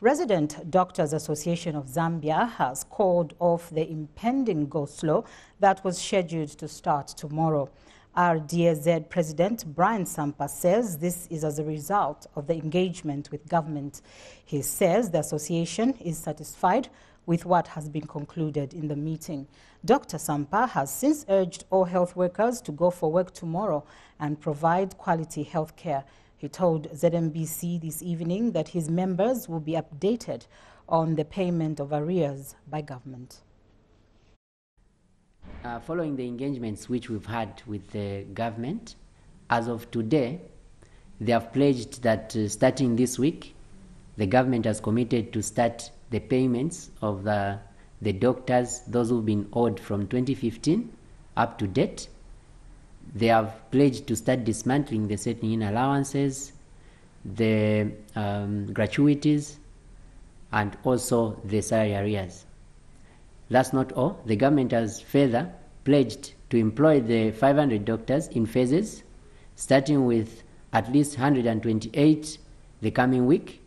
Resident Doctors Association of Zambia has called off the impending go-slow that was scheduled to start tomorrow. RDAZ President Brian Sampa says this is as a result of the engagement with government. He says the association is satisfied with what has been concluded in the meeting. Dr. Sampa has since urged all health workers to go for work tomorrow and provide quality health care. He told ZNBC this evening that his members will be updated on the payment of arrears by government. Uh, following the engagements which we've had with the government, as of today, they have pledged that uh, starting this week, the government has committed to start the payments of the, the doctors, those who've been owed from 2015 up to date, they have pledged to start dismantling the setting in allowances, the um, gratuities, and also the salary arrears. That's not all. The government has further pledged to employ the 500 doctors in phases, starting with at least 128 the coming week,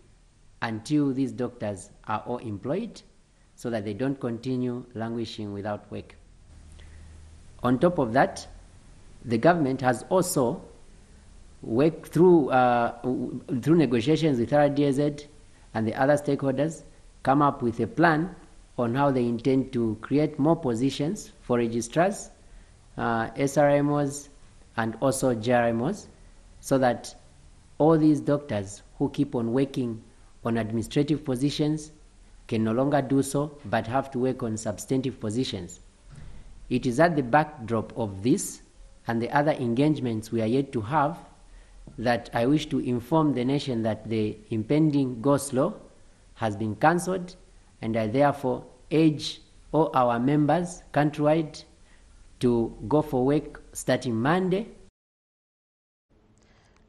until these doctors are all employed so that they don't continue languishing without work. On top of that, the government has also worked through, uh, through negotiations with RDAZ and the other stakeholders, come up with a plan on how they intend to create more positions for registrars, uh, SRMOs, and also JRMOs, so that all these doctors who keep on working on administrative positions can no longer do so but have to work on substantive positions. It is at the backdrop of this and the other engagements we are yet to have that I wish to inform the nation that the impending go slow has been cancelled and I therefore urge all our members countrywide to go for work starting Monday.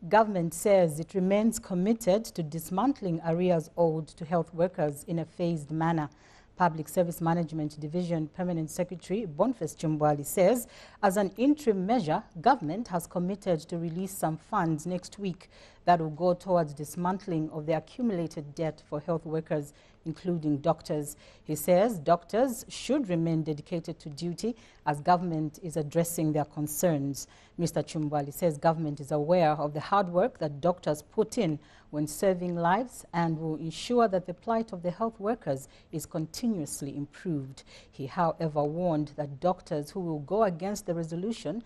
Government says it remains committed to dismantling arrears owed to health workers in a phased manner. Public Service Management Division Permanent Secretary Boniface Chimbwali says as an interim measure, government has committed to release some funds next week that will go towards dismantling of the accumulated debt for health workers, including doctors. He says doctors should remain dedicated to duty as government is addressing their concerns. Mr. Chimbwali says government is aware of the hard work that doctors put in when serving lives and will ensure that the plight of the health workers is continuously improved. He, however, warned that doctors who will go against the resolution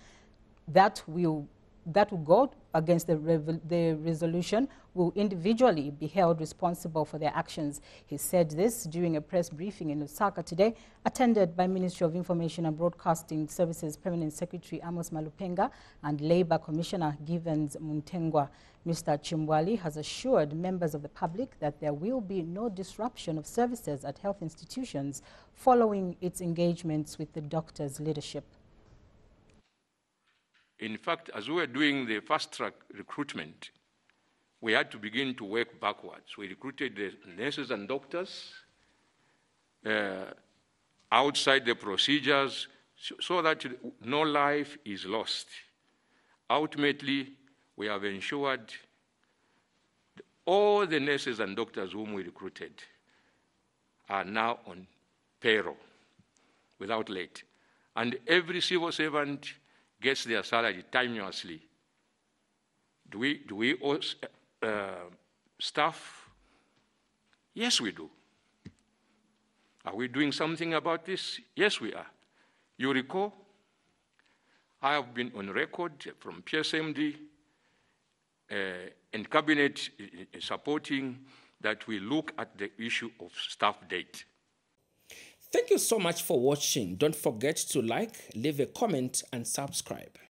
that will that will go against the, the resolution will individually be held responsible for their actions. He said this during a press briefing in Lusaka today, attended by Ministry of Information and Broadcasting Services Permanent Secretary Amos Malupenga and Labour Commissioner Givens Mutengo. Mr. Chimbwali has assured members of the public that there will be no disruption of services at health institutions following its engagements with the doctor's leadership. In fact, as we were doing the fast track recruitment, we had to begin to work backwards. We recruited the nurses and doctors uh, outside the procedures so, so that no life is lost. Ultimately, we have ensured all the nurses and doctors whom we recruited are now on payroll without late. And every civil servant gets their salary timelessly. Do we, do we owe uh, staff? Yes, we do. Are we doing something about this? Yes, we are. You recall, I have been on record from PSMD uh, and Cabinet uh, supporting that we look at the issue of staff date. Thank you so much for watching. Don't forget to like, leave a comment and subscribe.